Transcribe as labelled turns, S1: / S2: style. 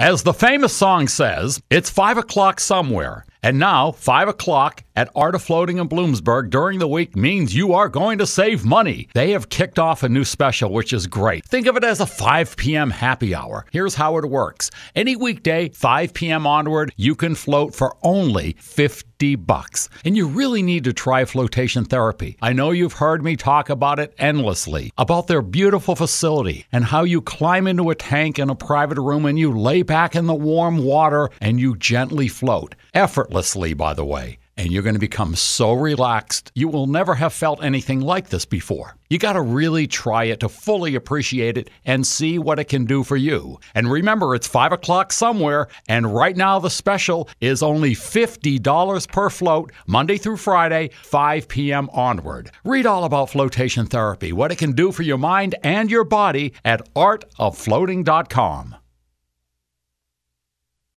S1: As the famous song says, it's 5 o'clock somewhere. And now, 5 o'clock at Art of Floating in Bloomsburg during the week means you are going to save money. They have kicked off a new special, which is great. Think of it as a 5 p.m. happy hour. Here's how it works any weekday, 5 p.m. onward, you can float for only 50 bucks. And you really need to try flotation therapy. I know you've heard me talk about it endlessly about their beautiful facility and how you climb into a tank in a private room and you lay back in the warm water and you gently float. Effortlessly, by the way and you're going to become so relaxed, you will never have felt anything like this before. You got to really try it to fully appreciate it and see what it can do for you. And remember, it's 5 o'clock somewhere, and right now the special is only $50 per float, Monday through Friday, 5 p.m. onward. Read all about flotation therapy, what it can do for your mind and your body at artoffloating.com.